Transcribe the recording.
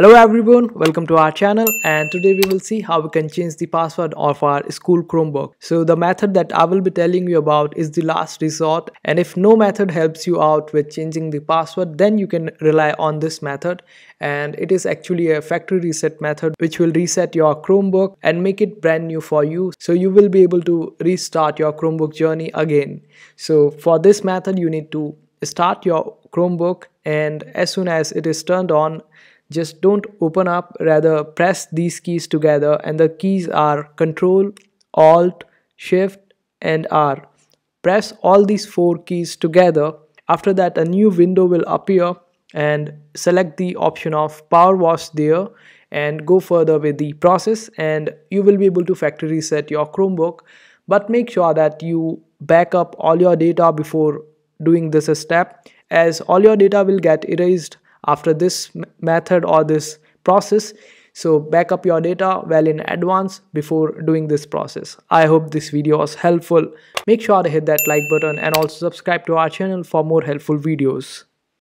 Hello everyone, welcome to our channel and today we will see how we can change the password of our school Chromebook. So the method that I will be telling you about is the last resort and if no method helps you out with changing the password then you can rely on this method and it is actually a factory reset method which will reset your Chromebook and make it brand new for you so you will be able to restart your Chromebook journey again. So for this method you need to start your Chromebook and as soon as it is turned on just don't open up. Rather press these keys together and the keys are control alt shift and r. Press all these four keys together. After that a new window will appear and select the option of power wash there and go further with the process and you will be able to factory reset your chromebook. But make sure that you back up all your data before doing this step as all your data will get erased after this method or this process. So back up your data well in advance before doing this process. I hope this video was helpful. Make sure to hit that like button and also subscribe to our channel for more helpful videos